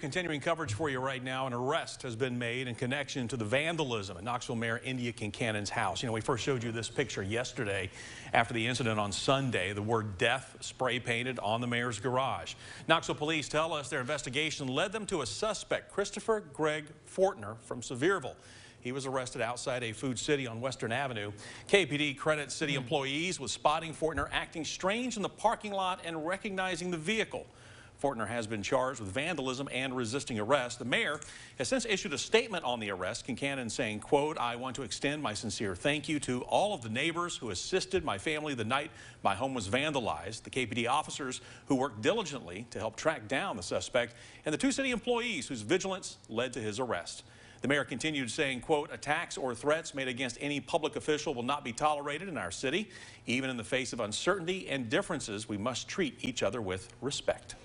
Continuing coverage for you right now, an arrest has been made in connection to the vandalism at Knoxville Mayor Indya Kincannon's house. You know, we first showed you this picture yesterday after the incident on Sunday. The word death spray painted on the mayor's garage. Knoxville police tell us their investigation led them to a suspect, Christopher Greg Fortner from Sevierville. He was arrested outside a Food City on Western Avenue. KPD credits city hmm. employees with spotting Fortner acting strange in the parking lot and recognizing the vehicle. Fortner has been charged with vandalism and resisting arrest. The mayor has since issued a statement on the arrest, Kincannon saying, quote, I want to extend my sincere thank you to all of the neighbors who assisted my family the night my home was vandalized, the KPD officers who worked diligently to help track down the suspect, and the two city employees whose vigilance led to his arrest. The mayor continued saying, quote, attacks or threats made against any public official will not be tolerated in our city. Even in the face of uncertainty and differences, we must treat each other with respect.